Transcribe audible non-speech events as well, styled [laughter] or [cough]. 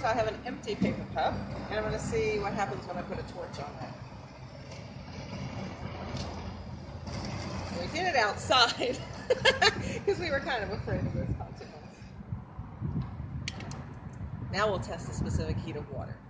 So I have an empty paper cup, and I'm going to see what happens when I put a torch on it. We did it outside [laughs] because we were kind of afraid of this consequence. Now we'll test the specific heat of water.